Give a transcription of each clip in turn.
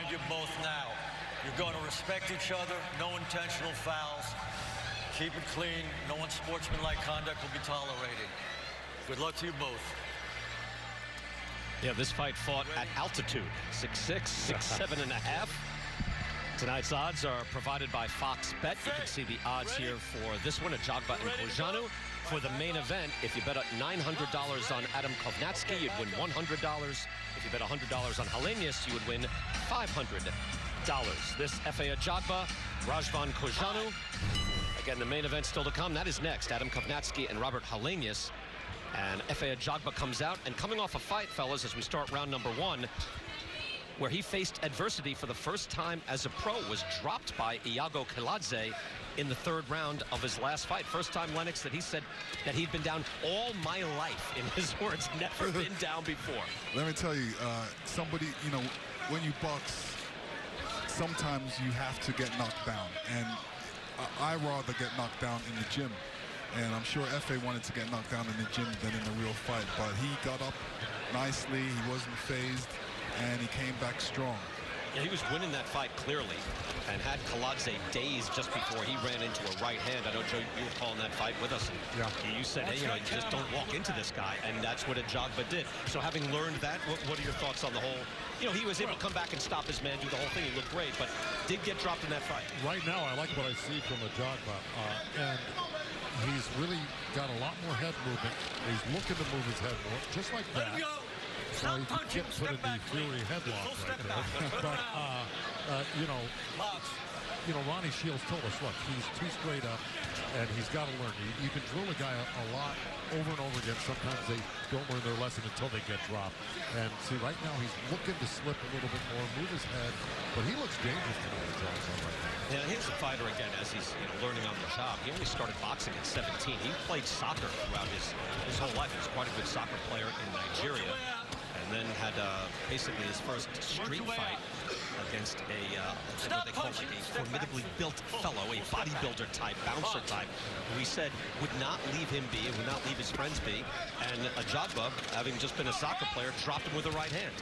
remind you both now, you're going to respect each other, no intentional fouls. Keep it clean. No unsportsmanlike conduct will be tolerated. Good luck to you both. Yeah, this fight fought at altitude, six six, six seven and a half. Tonight's odds are provided by Fox Bet. You can see the odds here for this one, Ajagba and Cojanu. For the main event, if you bet $900 on Adam Kownacki, you'd win $100. If you bet $100 on Helenius, you would win $500. This Efe Ajagba, Razvan Cojanu. Again, the main event still to come. That is next. Adam Kownacki and Robert Helenius. And Efe Ajagba comes out. And coming off a fight, fellas, as we start round number one, where he faced adversity for the first time as a pro, was dropped by Iago Kiladze in the third round of his last fight. First time, Lennox, that he said that he'd been down all my life, in his words, never been down before. Let me tell you, uh, somebody, you know, when you box, sometimes you have to get knocked down. And I, I rather get knocked down in the gym. And I'm sure Efe wanted to get knocked down in the gym than in the real fight. But he got up nicely. He wasn't phased and he came back strong. Yeah, he was winning that fight clearly and had Kiladze dazed just before he ran into a right hand. I know, Joe, you were calling that fight with us. And yeah. You said, hey, you know, you just don't walk into this guy. And that's what Ajagba did. So having learned that, what, what, are your thoughts on the whole? You know, he was able to come back and stop his man, do the whole thing. He looked great, but did get dropped in that fight. Right now, I like what I see from Ajagba. Uh, and he's really got a lot more head movement. He's looking to move his head more, just like that. So get put in the Fury headlock right there. but, uh, uh, you know, you know, Ronnie Shields told us, look, he's too straight up, and he's got to learn. You, you, can drill a guy a, a, lot over and over again. Sometimes they don't learn their lesson until they get dropped. And see, right now he's looking to slip a little bit more, move his head, but he looks dangerous tonight, right now. Yeah, he's a fighter again as he's you know, learning on the job. He only started boxing at 17. He played soccer throughout his, his whole life. He was quite a good soccer player in Nigeria then had uh, basically his first street fight against a, uh, what they call like a formidably built fellow, a bodybuilder type, bouncer type, who he said would not leave him be, would not leave his friends be. And Ajagba, having just been a soccer player, dropped him with the right hand.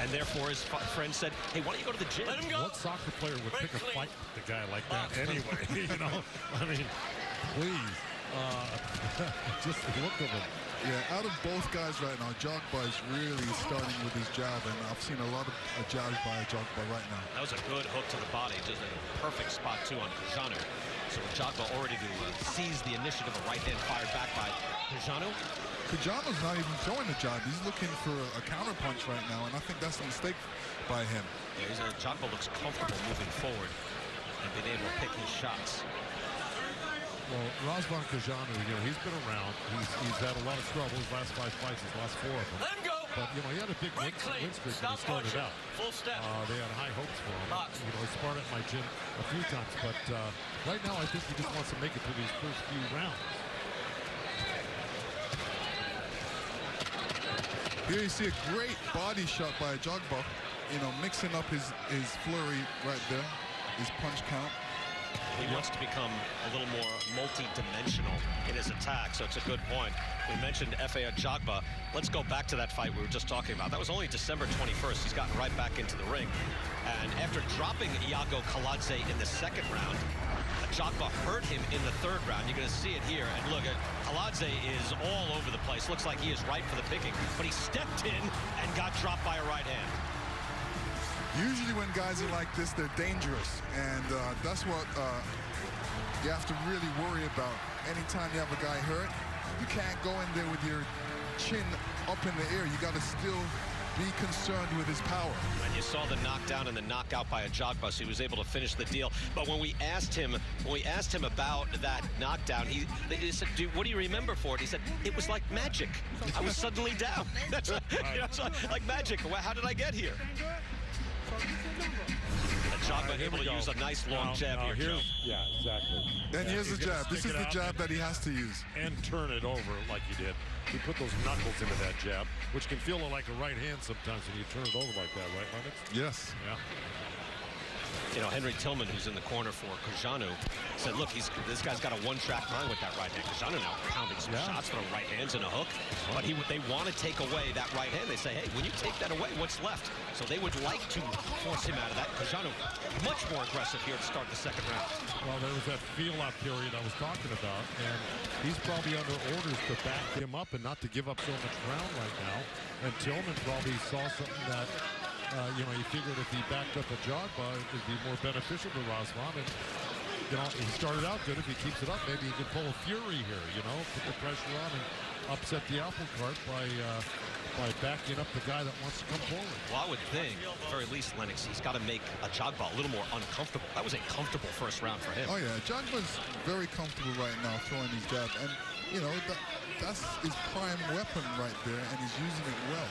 And therefore, his friend said, hey, why don't you go to the gym? What soccer player would pick a fight with a guy like that anyway? you know, I mean, please. Uh, just look at him. Yeah, out of both guys right now, Jogba is really starting with his jab, and I've seen a lot of uh, jabs by Jogba right now. That was a good hook to the body, just a perfect spot, too, on Cojanu. So Jogba already to uh, seize the initiative, a right hand fired back by Cojanu. Cojanu's not even throwing the jab. He's looking for a, a counter punch right now, and I think that's a mistake by him. Yeah, he's a, Jogba looks comfortable moving forward and being able to pick his shots. Well, Razvan Cojanu, you know, he's been around. He's, he's had a lot of trouble. His last five fights, he's lost four of them. Let him go. But, you know, he had a big win, win streak when he started out. Full step. Uh, they had high hopes for him. Box. You know, he sparred at my gym a few times. But uh, right now, I think he just wants to make it through these first few rounds. Here you see a great body shot by Jogba. You know, mixing up his, his flurry right there, his punch count. He wants to become a little more multi-dimensional in his attack, so it's a good point. We mentioned Efe Ajagba. Let's go back to that fight we were just talking about. That was only December 21st. He's gotten right back into the ring. And after dropping Iago Kiladze in the second round, Ajagba hurt him in the third round. You're going to see it here. And look, uh, Kiladze is all over the place. Looks like he is right for the picking. But he stepped in and got dropped by a right hand. Usually when guys are like this, they're dangerous. And uh, that's what uh, you have to really worry about. Anytime you have a guy hurt, you can't go in there with your chin up in the air. You got to still be concerned with his power. And you saw the knockdown and the knockout by Ajagba. He was able to finish the deal. But when we asked him, when we asked him about that knockdown, he, he said, "What do you remember for it?" He said, "It was like magic. I was suddenly down. That's like, you know, like magic. How did I get here?" Ajagba right, able to go. use a nice long now, jab now here, Joe. Yeah, exactly. And yeah, here's the jab. This is the jab that he has to use. And turn it over like he did. He put those knuckles into that jab, which can feel like a right hand sometimes when you turn it over like that, right, Lennox? Yes. Yeah. You know, Henry Tillman, who's in the corner for Cojanu, said, look, he's this guy's got a one-track mind with that right hand. Cojanu now pounding some Yeah. shots, throwing right hands and a hook. But he, would they want to take away that right hand. They say, hey, when you take that away, what's left? So they would like to force him out of that. Cojanu much more aggressive here to start the second round. Well, there was that feel-out period I was talking about, and he's probably under orders to back him up and not to give up so much ground right now. And Tillman probably saw something that, uh, you know, he figured if he backed up Ajagba, it would be more beneficial to Razvan. And, you know, he started out good. If he keeps it up, maybe he can pull a Fury here, you know, put the pressure on and upset the apple cart by, uh, by backing up the guy that wants to come forward. Well, I would think, at the very least, Lennox, he's got to make Ajagba a little more uncomfortable. That was a comfortable first round for him. Oh yeah, Jogba's very comfortable right now throwing his jab, and you know that that's his prime weapon right there, and he's using it well.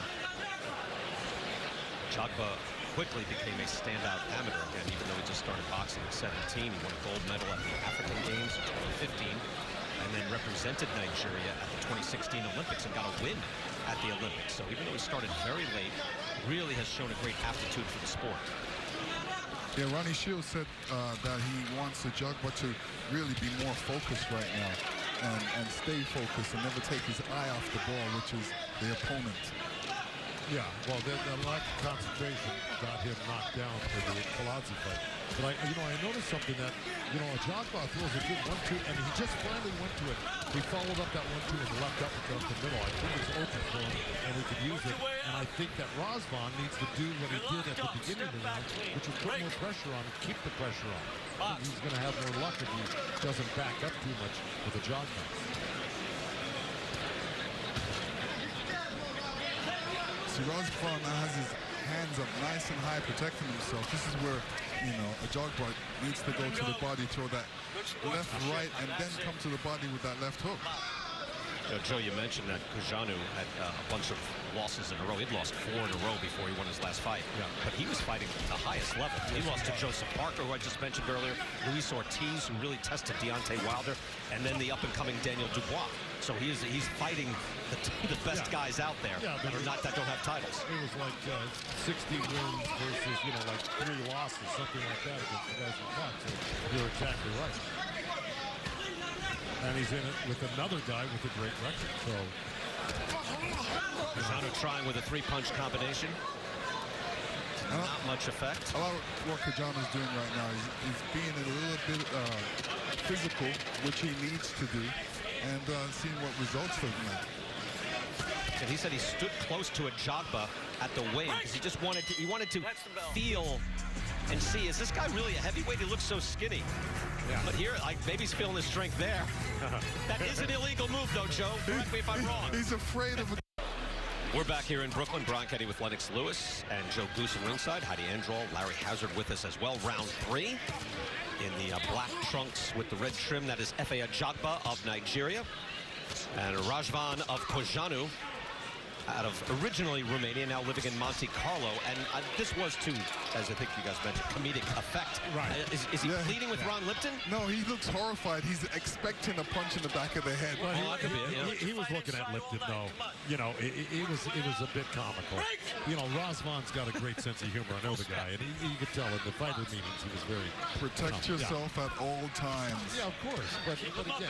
Jogba quickly became a standout amateur again, even though he just started boxing at 17. He won a gold medal at the African Games in 2015 and then represented Nigeria at the 2016 Olympics and got a win at the Olympics. So even though he started very late, really has shown a great aptitude for the sport. Yeah, Ronnie Shields said uh, that he wants the Jogba to really be more focused right now and, and stay focused and never take his eye off the ball, which is the opponent. Yeah, well, the, the lack of concentration got him knocked down for the Palazzi fight. But I, you know, I noticed something that, you know, Ajagba throws a good one-two, and he just finally went to it. He followed up that one-two and left up the middle. I think it's open for him, and he could use it. And I think that Razvan needs to do what he did at the beginning of the round, which was put more pressure on and keep the pressure on. He's going to have more luck if he doesn't back up too much with Ajagba. See, Razvan has his hands up nice and high, protecting himself. This is where, you know, Ajagba needs to go to the body, throw that left, right, and then come to the body with that left hook. You know, Joe, you mentioned that Cojanu had uh, a bunch of losses in a row. He'd lost four in a row before he won his last fight. Yeah. But he was fighting at the highest level. He lost to Joseph Parker, who I just mentioned earlier, Luis Ortiz, who really tested Deontay Wilder, and then the up-and-coming Daniel Dubois. So he is, he's fighting the, the best Yeah. guys out there Yeah, that are not that don't have titles. It was like uh, 60 wins versus, you know, like three losses, something like that against the guys who fought. So you're exactly right. And he's in it with another guy with a great record. So Cojanu trying with a three-punch combination. Not much effect. A lot of what Cojanu's doing right now is he's being a little bit uh, physical, which he needs to do, and uh, seeing what results from that. And he said he stood close to Ajagba at the weigh because he just wanted to, he wanted to That's the bell. feel and see, is this guy really a heavyweight? He looks so skinny. Yeah. But here, like, maybe he's feeling his strength there. that is an illegal move, though, Joe. Correct me if I'm wrong. He's afraid of a We're back here in Brooklyn. Brian Kenny with Lennox Lewis and Joe Goossen at ringside. Heidi Androl, Larry Hazzard with us as well. Round three in the uh, black trunks with the red trim. That is Efe Ajagba of Nigeria. And Razvan of Cojanu out of originally Romania, now living in Monte Carlo. And uh, this was to, as I think you guys mentioned, comedic effect. Right. Uh, is, is he Yeah. pleading with Ron Lipton? No, he looks horrified. He's expecting a punch in the back of the head. But Oh, that could be he, yeah. he, he was looking at Lipton, though. You know, it, it- it was it was a bit comical. You know, Razvan's got a great sense of humor. I know the guy, and he, you could tell in the fighter meetings he was very Protect you know, yeah. yourself at all times. Yeah, of course. But, but again,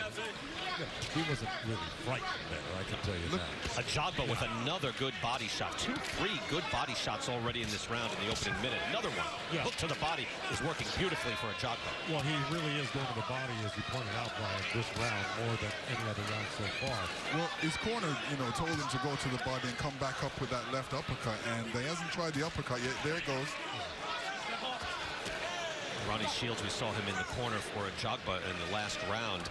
yeah, he wasn't really frightened there, I can tell you Look- that. Ajagba with another good body shot. Two, three good body shots already in this round in the opening minute. Another one. Yeah. Hook to the body is working beautifully for Ajagba. Well, he really is going to the body, as you pointed out, Brian, this round more than any other round so far. Well, his corner, you know, told him to go to the body and come back up with that left uppercut, and they hasn't tried the uppercut yet. There it goes. Ronnie Shields, we saw him in the corner for Ajagba in the last round.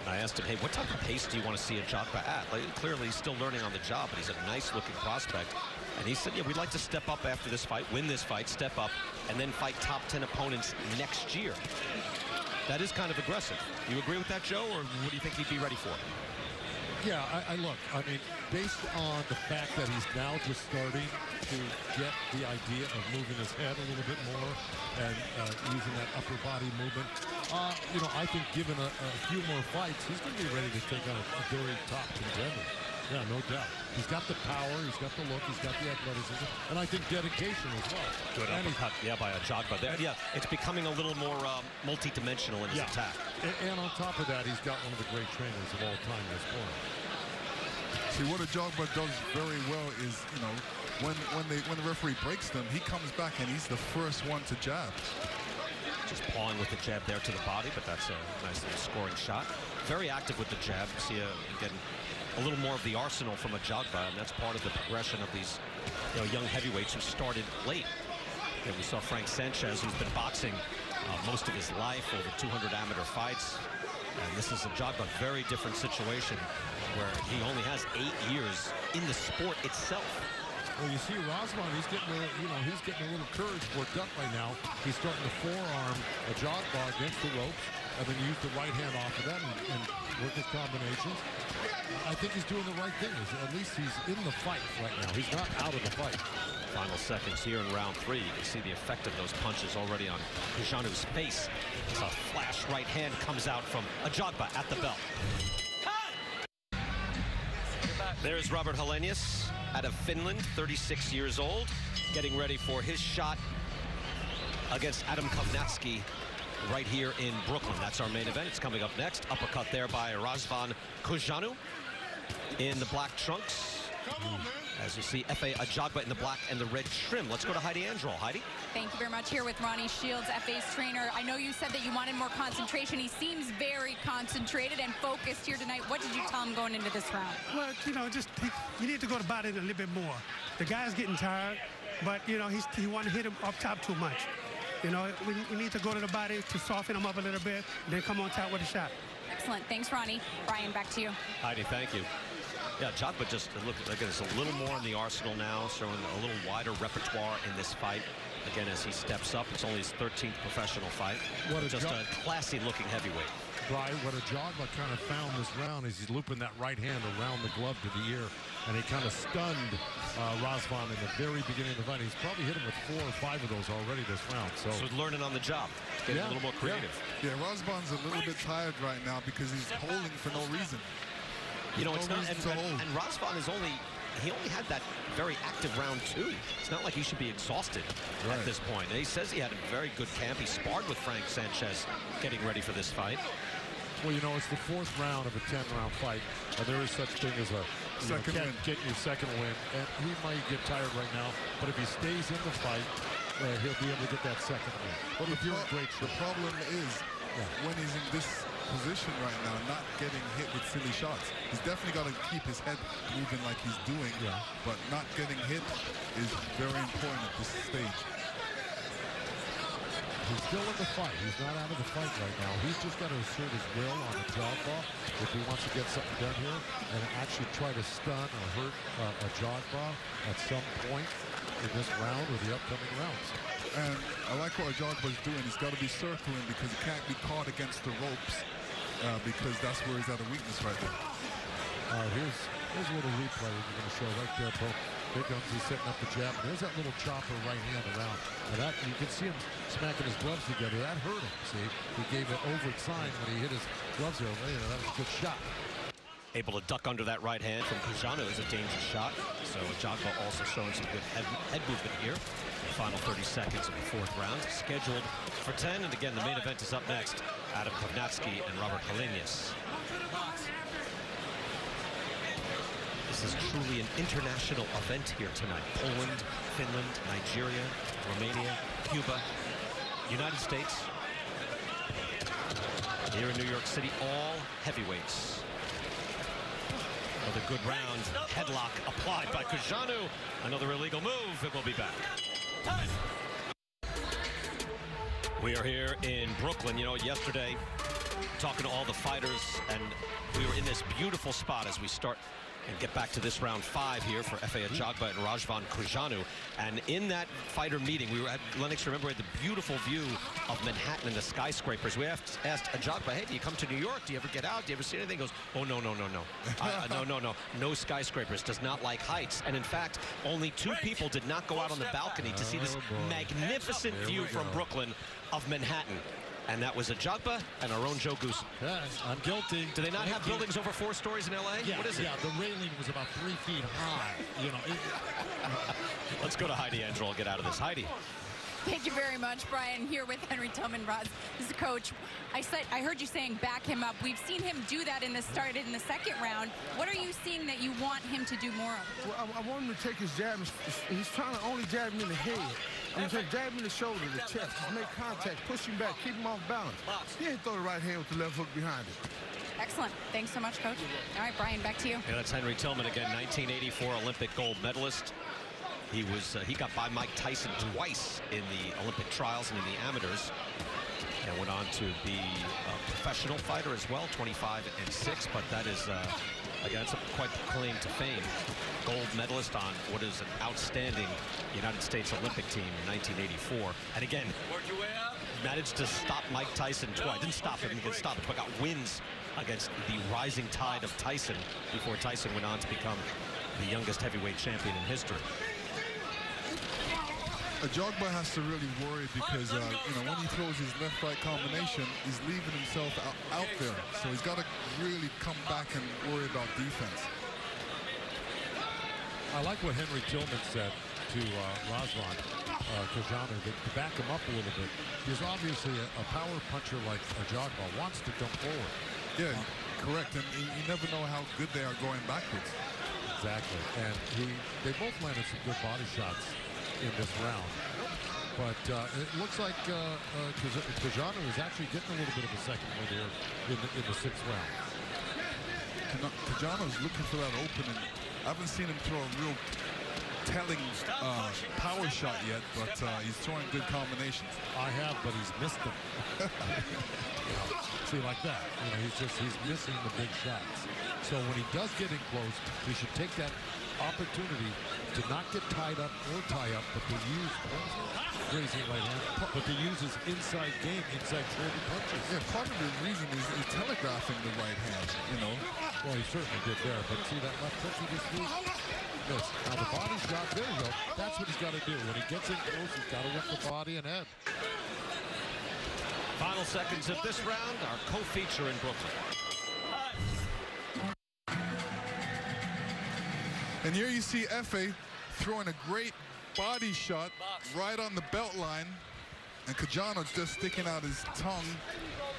And I asked him, hey, what type of pace do you want to see Ajagba at? Like, clearly, he's still learning on the job, but he's a nice-looking prospect. And he said, yeah, we'd like to step up after this fight, win this fight, step up, and then fight top 10 opponents next year. That is kind of aggressive. You agree with that, Joe, or what do you think he'd be ready for? Yeah, I, I look, I mean, based on the fact that he's now just starting to get the idea of moving his head a little bit more and uh, using that upper body movement, uh, you know, I think given a, a few more fights, he's going to be ready to take on a, a very top contender. Yeah, no doubt. He's got the power, he's got the look, he's got the athleticism, and I think dedication as well. Good and he- uppercut, yeah, by Ajagba. There, yeah, it's becoming a little more um, multi-dimensional in his yeah. attack. And, and on top of that, he's got one of the great trainers of all time in this corner. See what a Ajagba does very well is, you know, when when they when the referee breaks them, he comes back and he's the first one to jab. Just pawing with the jab there to the body, but that's a nice little scoring shot. Very active with the jab. See, uh, again, a little more of the arsenal from a Ajagba, and that's part of the progression of these you know, young heavyweights who started late. Yeah, we saw Frank Sanchez, who's been boxing uh, most of his life, over 200 amateur fights. And this is a Ajagba, very different situation where he only has eight years in the sport itself. Well, you see Razvan, he's getting a, you know, he's getting a little courage worked up right now. He's starting to forearm Ajagba against the ropes and then use the right hand off of that and, and work his combinations. I think he's doing the right thing. At least he's in the fight right now. He's not out of the fight. Final seconds here in round three. You can see the effect of those punches already on Cojanu's face. A flash right hand comes out from Ajagba at the belt. There's Robert Helenius out of Finland, 36 years old, getting ready for his shot against Adam Kownacki right here in Brooklyn. That's our main event. It's coming up next. Uppercut there by Razvan Cojanu in the black trunks. As you see, Efe Ajagba in the black and the red trim. Let's go to Heidi Androl. Heidi? Thank you very much here with Ronnie Shields, Efe's trainer. I know you said that you wanted more concentration. He seems very concentrated and focused here tonight. What did you tell him going into this round? Well, you know, just he, you need to go about it a little bit more. The guy's getting tired, but you know he's, he want to hit him up top too much. You know, we, we need to go to the body to soften him up a little bit, and then come on top with a shot. Excellent. Thanks, Ronnie. Brian, back to you. Heidi, thank you. Yeah, Jogba just look like it's a little more in the arsenal now, showing a little wider repertoire in this fight. Again, as he steps up, it's only his 13th professional fight. What a just jo- a classy-looking heavyweight. Right, what Ajagba kind of found this round is he's looping that right hand around the glove to the ear, and he kind of stunned uh, Razvan in the very beginning of the fight. He's probably hit him with four or five of those already this round. So, So learning on the job, getting Yeah, a little more creative. Yeah, Razvan's a little bit tired right now because he's holding for no reason. You know, it's not, and, reason and, and Razvan is only, he only had that very active round two. It's not like he should be exhausted at this point. And he says he had a very good camp. He sparred with Frank Sanchez getting ready for this fight. well, you know, it's the fourth round of a 10-round fight, and there is such thing as a you know, Second win. getting your second win. And he might get tired right now, but if he stays in the fight, uh, he'll be able to get that second win. But if you're in Pro- great the problem is when he's in this position right now, not getting hit with silly shots. He's definitely got to keep his head moving like he's doing, Yeah. but not getting hit is very important at this stage. He's still in the fight. He's not out of the fight right now. He's just got to assert his will on the jaw ball if he wants to get something done here and actually try to stun or hurt uh, a jaw ball at some point in this round or the upcoming rounds. And I like what Ajagba's doing. He's got to be circling because he can't be caught against the ropes uh, because that's where he's at a weakness right now. Uh, here's here's a little replay we're going to show right there, Bo. Here comes he's setting up the jab. And there's that little chopper right hand around. And that you can see him smacking his gloves together. That hurt him. See, he gave an overt sign when he hit his gloves there. That was a good shot. Able to duck under that right hand from Cojanu is a dangerous shot. So Jogba also showing some good head, head movement here. The final 30 seconds of the fourth round. Scheduled for 10. And again, the main event is up next. Adam Kownacki and Robert Helenius. This is truly an international event here tonight. Poland, Finland, Nigeria, Romania, Cuba, United States. Here in New York City, all heavyweights. Another good round. Headlock applied by Cojanu. Another illegal move, and we'll be back. We are here in Brooklyn. You know, yesterday, talking to all the fighters, and we were in this beautiful spot as we start and get back to this round five here for Efe Ajagba and Razvan Cojanu. And in that fighter meeting, we were at Lennox, remember, we had the beautiful view of Manhattan and the skyscrapers. We asked, asked Ajagba, hey, do you come to New York? Do you ever get out? Do you ever see anything? He goes, oh, no, no, no, no. I- I- no, no, no. No skyscrapers. Does not like heights. And in fact, only two people did not go out on the balcony to see this Oh, magnificent view from. Brooklyn of Manhattan. And that was Ajagba and our own Joe Goossen. Yeah, I'm guilty. Do they not Thank have you. buildings over four stories in L.A.? Yeah, what is it? yeah, the railing was about three feet high. You know, it, Let's go to Heidi Androl. I'll get out of this. Heidi. Thank you very much, Brian. Here with Henry Tillman, Roz, is coach. I said I heard you saying back him up. We've seen him do that in the start in the second round. What are you seeing that you want him to do more of? Well, I, I want him to take his jab. He's, he's trying to only jab him in the head. I'm saying jab him in the shoulder, the chest. Just make contact, push him back, keep him off balance. He ain't throw the right hand with the left hook behind it. Excellent. Thanks so much, coach. All right, Brian, back to you. Yeah, that's Henry Tillman again, 1984 Olympic gold medalist. He was uh, he got by Mike Tyson twice in the Olympic trials and in the amateurs, and went on to be a professional fighter as well, 25 and six. But that is uh, again, it's a quite the claim to fame. Gold medalist on what is an outstanding United States Olympic team in 1984, and again Work your way out. managed to stop Mike Tyson twice. Didn't stop him, he could stop it, but got wins against the rising tide of Tyson before Tyson went on to become the youngest heavyweight champion in history. Ajagba has to really worry because, uh, you know, when he throws his left-right combination, he's leaving himself out, out there. So he's got to really come back and worry about defense. I like what Henry Tillman said to uh, Razvan uh, to, to back him up a little bit. He's obviously a, a power puncher like Ajagba wants to jump forward. Yeah, correct. And you, you never know how good they are going backwards. Exactly. And he, they both landed some good body shots in this round. But uh, it looks like uh, uh, is actually getting a little bit of a second win here in the, in the sixth round. Cojanu's looking for that opening. I haven't seen him throw a real telling uh, power shot yet, but uh, he's throwing good combinations. I have, but he's missed them. You know, See, like that. You know, he's just he's missing the big shots. So when he does get in close, he should take that opportunity to not get tied up or tie up, but to use crazy right hand, but to use his inside game, inside trading punches. Yeah, part of the reason is, is telegraphing the right hand, you know. Well, he certainly did there, but see that left hook he just threw? This. Now the body shot, there you go. That's what he's got to do. When he gets in close, he's got to whip the body and head. Final seconds of this round, our co-feature in Brooklyn. And here you see Efe throwing a great body shot right on the belt line. And Cojanu's just sticking out his tongue.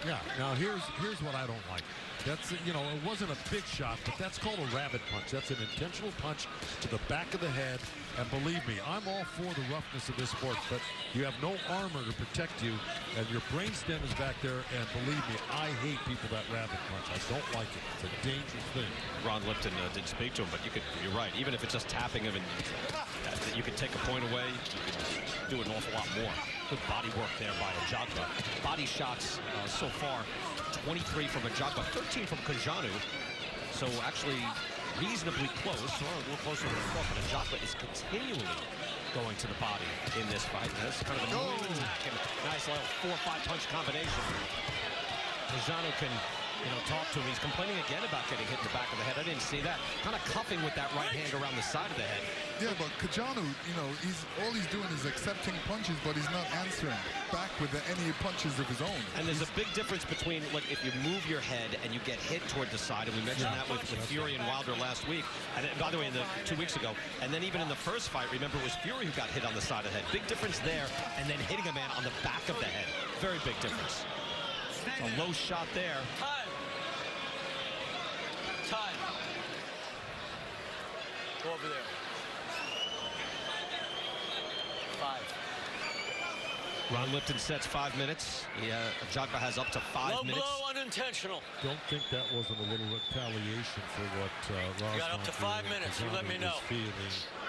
Yeah. Now here's here's what I don't like. That's you know it wasn't a big shot, but that's called a rabbit punch. That's an intentional punch to the back of the head. And believe me, I'm all for the roughness of this sport, but you have no armor to protect you, and your brainstem is back there. And believe me, I hate people that rabbit punch. I don't like it. It's a dangerous thing. Ron Lipton uh, did speak to him, but you could, you're right. Even if it's just tapping him, and uh, you could take a point away, you could do an awful lot more. Good body work there by Ajagba. Body shots uh, so far, 23 from Ajagba, 13 from Cojanu. So actually reasonably close, or a little closer than thought, but Ajagba is continually going to the body in this fight. And that's kind of a nice little four or five punch combination. Cojanu can, you know, talk to him. He's complaining again about getting hit in the back of the head. I didn't see that. Kind of cuffing with that right hand around the side of the head. Yeah, but Cojanu, you know, he's all he's doing is accepting punches, but he's not answering back with the, any punches of his own. And there's a big difference between, like, if you move your head and you get hit toward the side, and we mentioned that with, with Fury and Wilder last week, and then, by the way, in the two weeks ago, and then even in the first fight, remember, it was Fury who got hit on the side of the head. Big difference there, and then hitting a man on the back of the head. Very big difference. A low shot there. Time. Time. Go over there. Five. Ron Lipton sets five minutes. Yeah, uh, Jagba has up to five Low minutes. blow, unintentional. Don't think that wasn't a little retaliation for what uh, Ross got up to five minutes. You let me know. feeling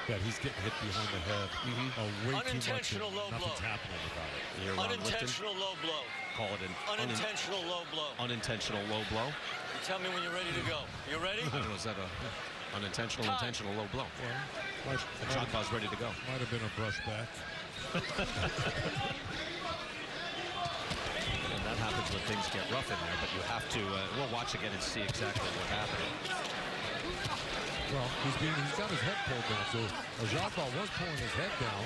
that he's getting hit behind the head uh, way too much. Unintentional and low nothing's blow. happening about it. Here, Ron Lipton, Unintentional low blow. call it an unin- Unintentional low blow. unintentional low blow. You tell me when you're ready to go. You ready? Was that a unintentional, Time. intentional low blow? Might, And might, Jagba's ready to go. might have been a brush back. And that happens when things get rough in there, but you have to, uh, we'll watch again and see exactly what happened. Well, he's being he's got his head pulled down, so Ajagba was pulling his head down,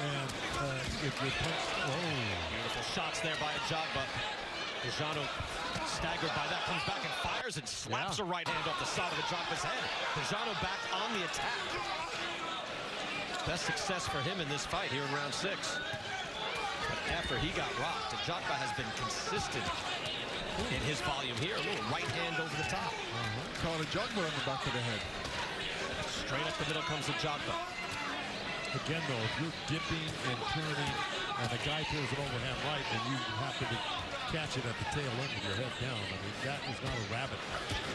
And uh, if you punch, oh, Beautiful shots there by Ajagba. Cojanu staggered by that, comes back and fires and slaps Yeah. a right hand off the side of the Ajagba's head. Cojanu back on the attack. Best success for him in this fight here in round six. But after he got rocked, Ajagba has been consistent in his volume here. A little right hand over the top. Uh-huh. Caught a juggle on the back of the head. Straight up the middle comes the Ajagba. again though, if you're dipping and turning and a guy throws an overhand right and you happen to catch it at the tail end with your head down, I mean, that is not a rabbit.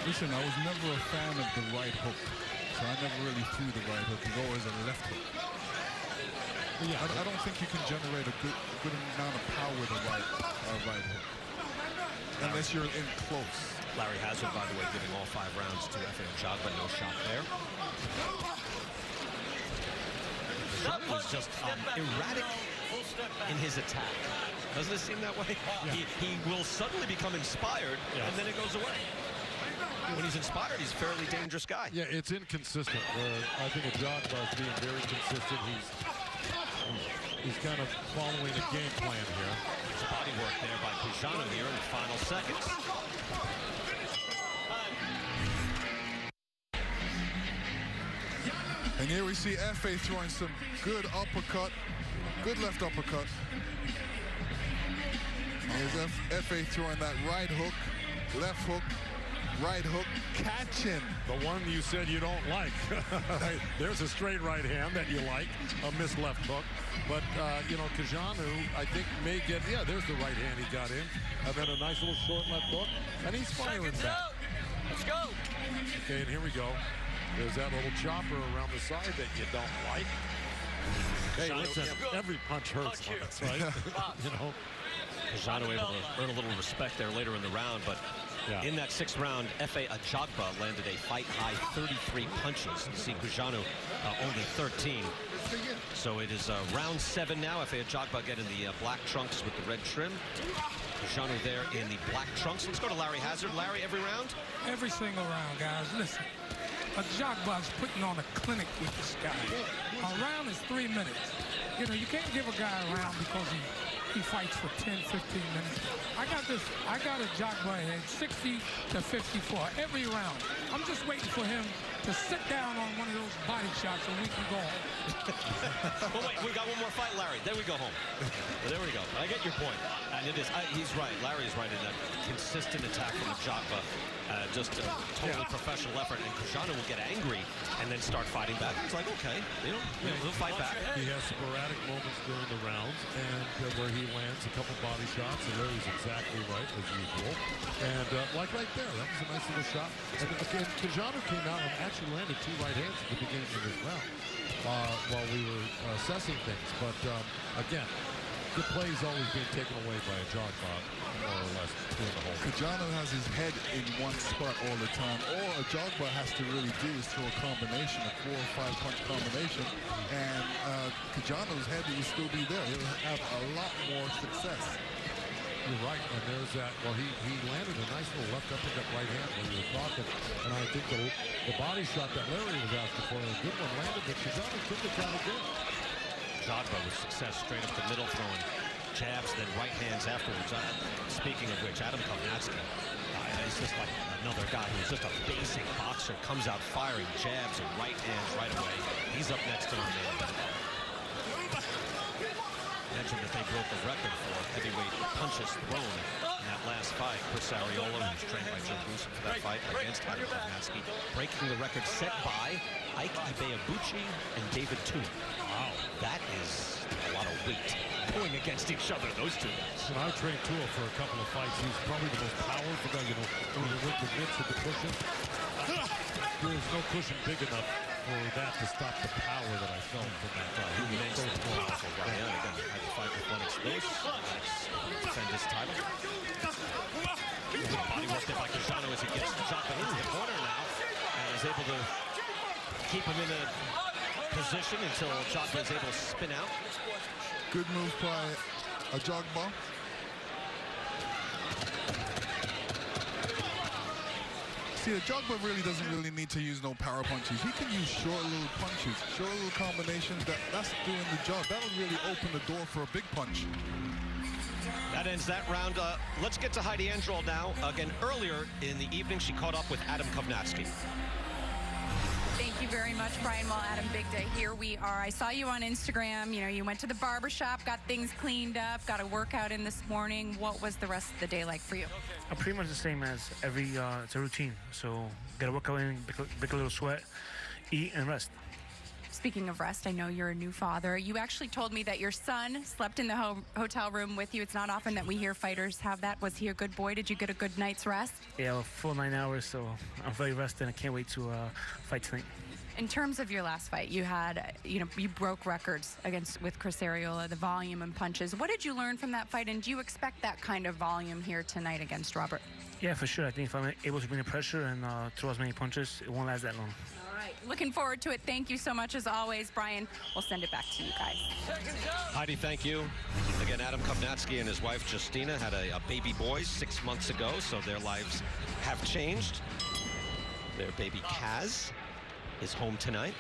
Listen, I was never a fan of the right hook. So I never really threw the right hook. It was always a left hook. Yeah, I, I don't think you can generate a good good amount of power with a right uh, right hook. Unless you're in close. Larry Hazzard, by the way, giving all five rounds to Efe Ajagba. No shot there. Ajagba was just um, erratic Full step back. in his attack. Doesn't it seem that way? He, he will suddenly become inspired, Yeah. and then it goes away. When he's inspired, he's a fairly dangerous guy. Yeah, it's inconsistent. Where I think Ajagba is being very consistent. He's he's kind of following a game plan here. There's body work there by Cojanu here in the final seconds. And here we see Efe throwing some good uppercut, good left uppercut. Here's F Fa throwing that right hook, left hook, right hook, catching. The one you said you don't like. There's a straight right hand that you like, a missed left hook. But, uh, you know, Cojanu, I think, may get, yeah, there's the right hand he got in. And then a nice little short left hook. And he's firing Seconds back. out. Let's go. Okay, and here we go. There's that little chopper around the side that you don't like. Hey, listen, every punch hurts Punch you. on us, right? you know, Cojanu able to earn a little respect there later in the round, but Yeah. in that sixth round, Efe Ajagba landed a fight-high 33 punches. You see Cojanu uh, only 13. So it is uh, round seven now. Efe Ajagba getting the uh, black trunks with the red trim. Cojanu there in the black trunks. Let's go to Larry Hazzard. Larry, every round? every single round, guys. Listen, a jockbot's putting on a clinic with this guy. A round is three minutes. You know, you can't give a guy a round because he, he fights for 10, 15 minutes. I got this, I got a jock jockbot ahead, 60 to 54 every round. I'm just waiting for him to sit down on one of those body shots and we can go home. well, wait, we got one more fight, Larry. Then we go home. Well, there we go. I get your point. And it is, I, he's right. Larry is right in that consistent attack from Ajagba. Uh, just a totally professional effort. And Cojanu will get angry and then start fighting back. It's like, okay, you know, he'll fight back. he has sporadic moments during the rounds and uh, where he lands a couple body shots. And Larry's exactly right, as usual. And uh, like right there, that was a nice little shot. And again, Cojanu came out and actually landed two right hands at the beginning of this round uh, while we were assessing things. But um, again, the play is always being taken away by Ajagba, more or less, during the Cojanu has his head in one spot all the time. All a jog Jogba has to really do is throw a combination, a four or five punch combination, and uh, Cojanu's head will still be there. He'll have a lot more success. You're right, and there's that. Well, he, he landed a nice little left uppercut right hand when we were talking, and I think the, the body shot that Larry was asking for, a good one landed, but took it kind of good. Jogba with success straight up the middle, throwing jabs, then right hands afterwards. Uh, speaking of which, Adam Kownacki, uh, he's just like another guy who's just a basic boxer, comes out firing jabs and right hands right away. He's up next our main event. Mentioned that they broke the record for heavyweight punches thrown in that last fight. Chris Arreola, who's trained by Joe Goossen for that fight against Adam Kownacki, breaking the record set by Ike Ibeabuchi and David Tua. Wow, that is a lot of weight going against each other, those two guys. And I trained Tua for a couple of fights. He's probably the most powerful guy, you know, with the mitts of the cushion. There's no cushion big enough for that to stop the power that I felt from that guy. He was so Immensely strong. powerful guy. Yeah, again, had to fight with Lennox Lewis. Lennox defend his title. Good body work there by Cojanu as he gets Jocko into the corner now and is able to keep him in a position until Jocko is able to spin out. Good move by a See, Ajagba really doesn't really need to use no power punches. He can use short little punches, short little combinations. That, that's doing the job. That'll really open the door for a big punch. That ends that round. Uh, let's get to Heidi Androl now. Again, earlier in the evening, she caught up with Adam Kownacki. Thank you very much, Brian. Well, Adam, big day. Here we are. I saw you on Instagram. You know, you went to the barber shop, got things cleaned up, got a workout in this morning. What was the rest of the day like for you? Pretty much the same as every. Uh, it's a routine. So get a workout in, make a, little sweat, eat and rest. Speaking of rest, I know you're a new father. You actually told me that your son slept in the ho- hotel room with you. It's not often that we hear fighters have that. Was he a good boy? Did you get a good night's rest? Yeah, a full nine hours. So I'm very rested. I can't wait to uh, fight tonight. In terms of your last fight, you had, you know, you broke records against with Chris Arreola, the volume and punches. What did you learn from that fight, and do you expect that kind of volume here tonight against Robert? Yeah, for sure. I think if I'm able to bring the pressure and uh, throw as many punches, it won't last that long. All right. Looking forward to it. Thank you so much as always, Brian. We'll send it back to you guys. Heidi, thank you. Again, Adam Kownacki and his wife Justina had a, a baby boy six months ago, so their lives have changed. Their baby Kaz is home tonight.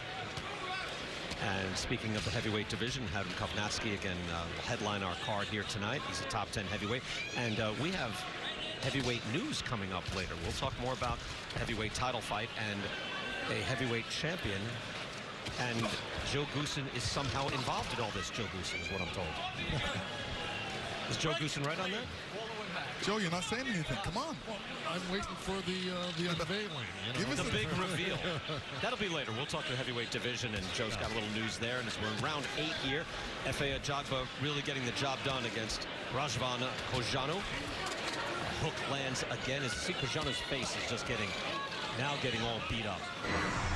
And speaking of the heavyweight division, Adam Kownacki again uh, will headline our card here tonight. He's a top 10 heavyweight. And uh, we have heavyweight news coming up later. We'll talk more about heavyweight title fight and a heavyweight champion. And Joe Goossen is somehow involved in all this, Joe Goossen is what I'm told. is Joe Goossen right on that? Joe, you're not saying anything. Come on. I'm waiting for the uh, the unveiling. You know? Give us The big reveal. That'll be later. We'll talk to the heavyweight division, and Joe's got a little news there. And as we're in round eight here, Efe Ajagba really getting the job done against Razvan Cojanu. Hook lands again. As you see, Cojanu's face is just getting, now getting all beat up.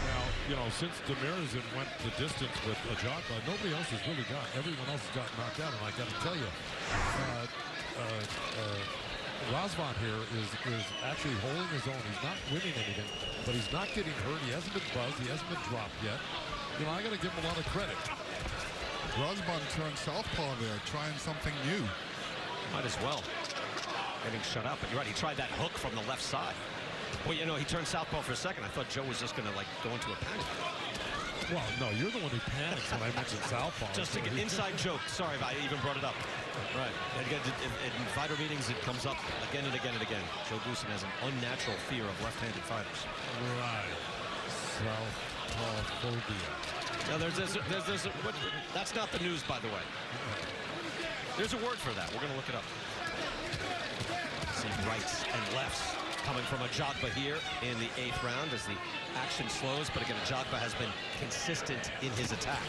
Now, you know, since Demirezen went the distance with Ajagba, nobody else has really got. Everyone else has got knocked out, and I got to tell you, uh, uh, Razvan here is is actually holding his own. He's not winning anything, but he's not getting hurt. He hasn't been buzzed. He hasn't been dropped yet. You know, I got to give him a lot of credit. Razvan turned southpaw there, trying something new. Might as well. Getting shut up. but you're right. He tried that hook from the left side. Well, you know, he turned southpaw for a second. I thought Joe was just going to like go into a panic. Well, no, you're the one who panics when I mention southpaw. Just So he- inside joke. Sorry if I even brought it up. Right. In, in fighter meetings, it comes up again and again and again. Joe Goossen has an unnatural fear of left-handed fighters. Right. Southpaw phobia. Now, there's, this, there's, a, what, that's not the news, by the way. There's a word for that. We're going to look it up. See rights and lefts coming from Ajagba here in the eighth round as the action slows. But again, Ajagba has been consistent in his attack.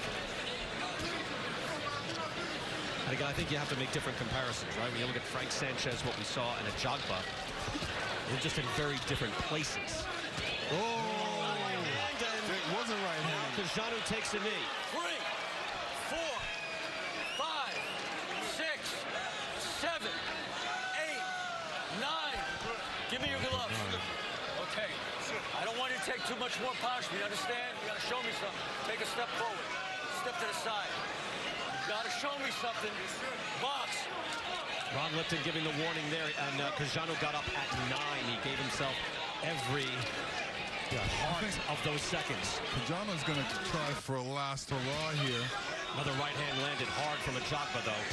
And again, I think you have to make different comparisons, right? When you look at Frank Sanchez, what we saw in Ajagba, they're just in very different places. Oh, Right hand and it wasn't right now hand. Cojanu takes a knee. Three, four, five, six, seven, eight, nine. Give me your gloves. Okay. I don't want you to take too much more punishment. You understand? You gotta show me something. Take a step forward. Step to the side. You gotta show me something. Box. Ron Lipton giving the warning there, and uh, Cojanu got up at nine. He gave himself every part of those seconds. Cojanu's going to try for a last hurrah here. Another right hand landed hard from Ajagba, though.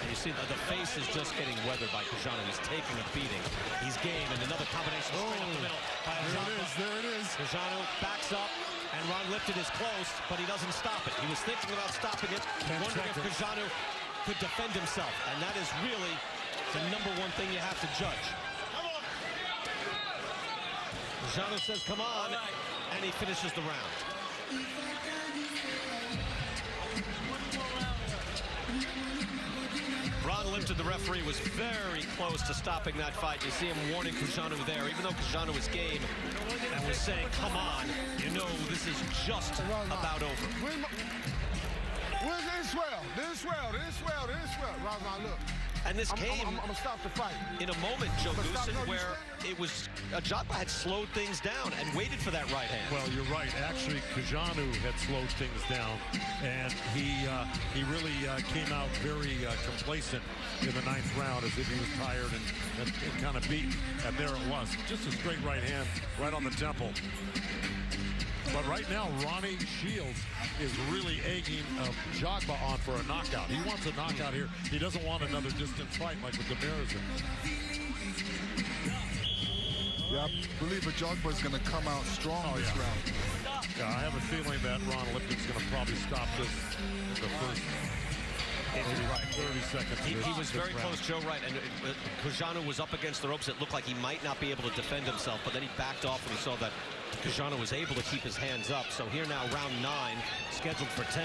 And you see the, the face is just getting weathered by Cojanu. He's taking a beating. He's game, and another combination straight up the oh, middle by There it Ajagba. is, there it is. Cojanu backs up, and Ron Lipton is close, but he doesn't stop it. He was thinking about stopping it, Ten wondering if seconds. Cojanu could defend himself, and that is really the number one thing you have to judge. Cojanu says, come on, and he finishes the round. The referee, was very close to stopping that fight. You see him warning Cojanu there, even though Cojanu was game and was saying, come on, you know this is just about over. Where's my... Where's this swell? This swell, this swell, this swell. Razvan, look. And this I'm, came I'm, I'm, I'm gonna stop the fight. in a moment, Joe But stop- Goossen, no, where it was Ajagba had slowed things down and waited for that right hand. Well, you're right. Actually, Cojanu had slowed things down, and he uh, he really uh, came out very uh, complacent in the ninth round, as if he was tired and, and, and kind of beaten. And there it was, just a straight right hand right on the temple. But right now, Ronnie Shields is really egging uh, Jogba on for a knockout. He wants a knockout here. He doesn't want another distance fight like with Demirs. Yeah, I believe Ajagba is going to come out strong Oh, this yeah. round. Yeah, I have a feeling that Ron Lipton's going to probably stop this in the first maybe 30 seconds. of He, this- he was very round. close, Joe Wright, and uh, Cojanu was up against the ropes. It looked like he might not be able to defend himself, but then he backed off when he saw that Cojanu was able to keep his hands up. So here now, round nine, scheduled for 10.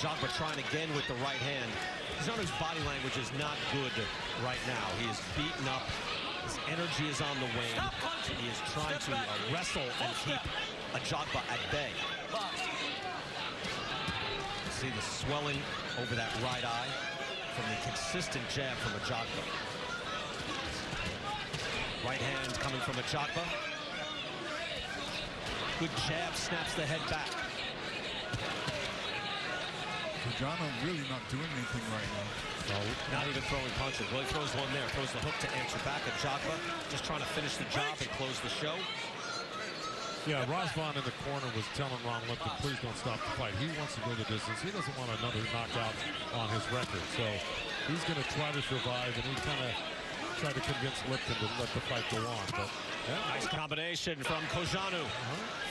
Jogba trying again with the right hand. Cojanu's body language is not good right now. He is beaten up. His energy is on the wane. He is trying Step to uh, wrestle and keep step. Ajagba at bay. See the swelling over that right eye from the consistent jab from a Ajagba. Right hand coming from a Ajagba. Good jab, snaps the head back. Cojanu really not doing anything right now. Not even throwing punches. Well, he throws one there, throws the hook to answer back. at Ajagba just trying to finish the job and close the show. Yeah, Razvan in the corner was telling Ron Lipton, please don't stop the fight. He wants to go the distance. He doesn't want another knockout on his record. So he's going to try to survive, and he kind of tried to convince Lipton to let the fight go on. But yeah, Nice combination from Cojanu.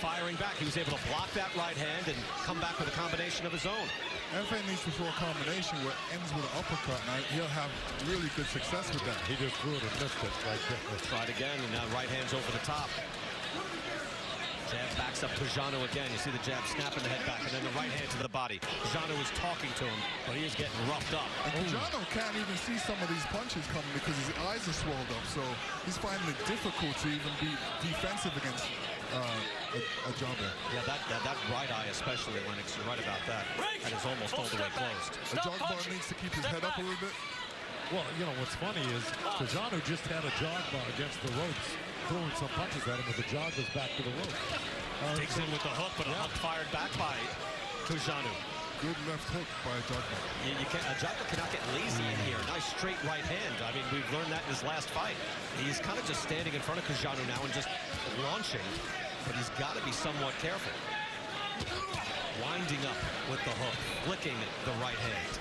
Firing back. He was able to block that right hand and come back with a combination of his own. Efe needs to throw a combination where it ends with an uppercut, and I- he'll have really good success with that. he just threw it and missed it right there. Tried again, and now right hand's over the top. Jab backs up Cojanu again. You see the jab snapping the head back, and then the right hand to the body. Cojanu is talking to him, but he is getting roughed up. And Cojanu can't even see some of these punches coming because his eyes are swelled up, so he's finding it difficult to even be defensive against uh, a, a jobber. Yeah, that, that, that right eye especially, Lennox, you're right about that. That is almost all the way closed. Ajagba needs to keep his head up a little bit. Well, you know, what's funny is Cojanu just had Ajagba against the ropes, throwing some punches at him, but the jog was back to the ropes. Uh, Digs in with the hook, but a hook fired back by Cojanu. Good left hook by Jogba. You, you can't, Ajagba cannot get lazy in here. Nice straight right hand. I mean, we've learned that in his last fight. He's kind of just standing in front of Cojanu now and just launching, but he's got to be somewhat careful. Winding up with the hook, flicking the right hand.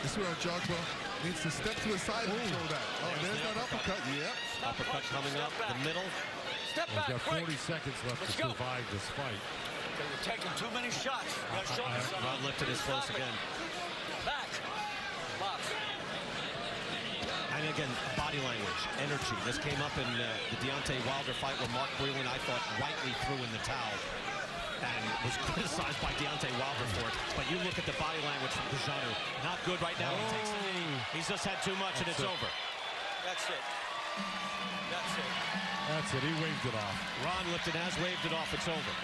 This is where Jogba needs to step to the side and show that. Oh, There's there's the that uppercut. Yep. Uppercut coming up, the middle. Step We've back, got 40 quick. seconds left Let's to go. survive this fight. Okay, You're taking too many shots. You gotta show me something. Rod lifted his close it. again. Back. Box. And again, body language, energy. This came up in uh, the Deontay Wilder fight where Mark Breland, I thought, rightly threw in the towel and was criticized by Deontay Wilder for it. But you look at the body language from Cojanu. Not good right now. He takes the oh. knee. He's just had too much, and it's it. over. That's it. That's it. That's it. He waved it off. Ron Lipton has waved it off. It's over.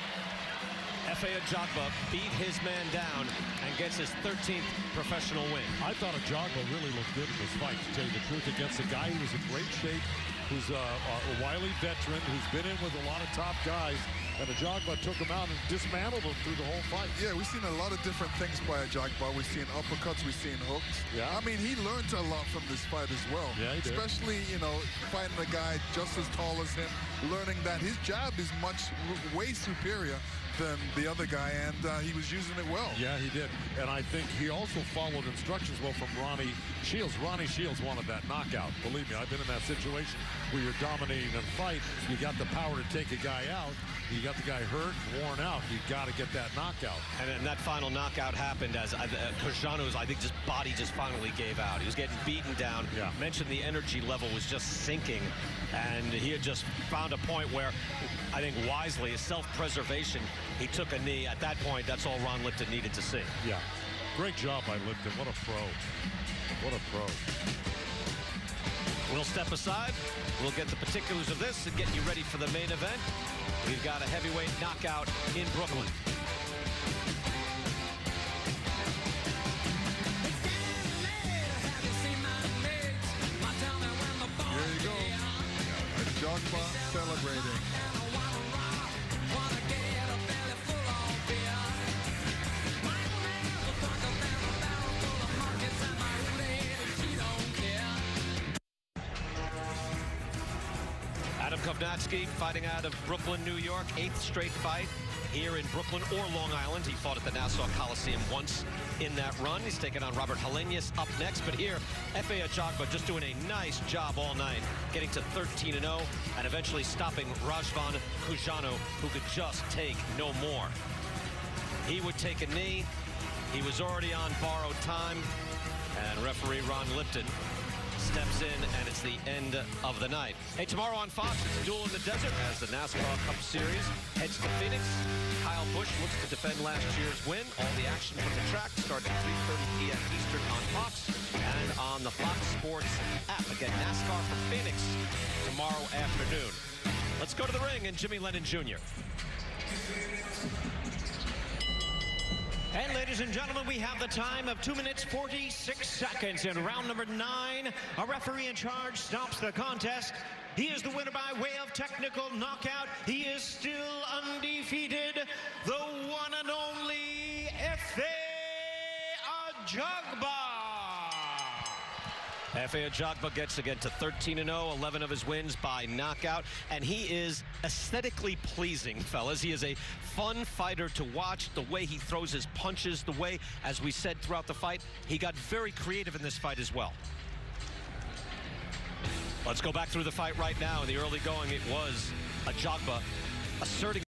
Efe Ajagba beat his man down and gets his 13th professional win. I thought Ajagba really looked good in this fight, to tell you the truth, against a guy who was in great shape, who's a, a wily veteran, who's been in with a lot of top guys, and Ajagba took him out and dismantled him through the whole fight. Yeah, we've seen a lot of different things by Jogba. We've seen uppercuts, we've seen hooks. Yeah. I mean, he learned a lot from this fight as well. Yeah, he did. Especially, you know, fighting a guy just as tall as him, learning that his jab is much, way superior than the other guy, and uh, he was using it well. Yeah, he did. And I think he also followed instructions well from Ronnie Shields. Ronnie Shields wanted that knockout. Believe me, I've been in that situation where you're dominating a fight. You got the power to take a guy out. You got the guy hurt, worn out. You got to get that knockout. And then that final knockout happened as uh, Cojanu's, I think, just body just finally gave out. He was getting beaten down. Yeah. Mentioned the energy level was just sinking, and he had just found a point where I think wisely, his self-preservation, he took a knee. At that point, that's all Ron Lipton needed to see. Yeah. Great job by Lipton. What a pro. What a pro. We'll step aside. We'll get the particulars of this and get you ready for the main event. We've got a heavyweight knockout in Brooklyn. There you go. Jogba celebrating. Adam fighting out of Brooklyn, New York. Eighth straight fight here in Brooklyn or Long Island. He fought at the Nassau Coliseum once in that run. He's taking on Robert Helenius up next. But here, Efe Ajagba just doing a nice job all night, getting to 13-0 and eventually stopping Razvan Cojanu, who could just take no more. He would take a knee. He was already on borrowed time. And referee Ron Lipton steps in, and it's the end of the night. Hey, tomorrow on Fox, it's Duel in the Desert as the NASCAR Cup Series heads to Phoenix. Kyle Busch looks to defend last year's win. All the action from the track starts at 3.30 p.m. Eastern on Fox and on the Fox Sports app. Again, NASCAR from Phoenix tomorrow afternoon. Let's go to the ring and Jimmy Lennon Jr. And ladies and gentlemen, we have the time of 2 minutes 46 seconds in round number 9. A referee in charge stops the contest. He is the winner by way of technical knockout. He is still undefeated. The one and only Efe Ajagba. Efe Ajagba gets again to 13-0, 11 of his wins by knockout, and he is aesthetically pleasing, fellas. He is a fun fighter to watch, the way he throws his punches, the way, as we said throughout the fight, he got very creative in this fight as well. Let's go back through the fight right now. In the early going, it was Ajagba asserting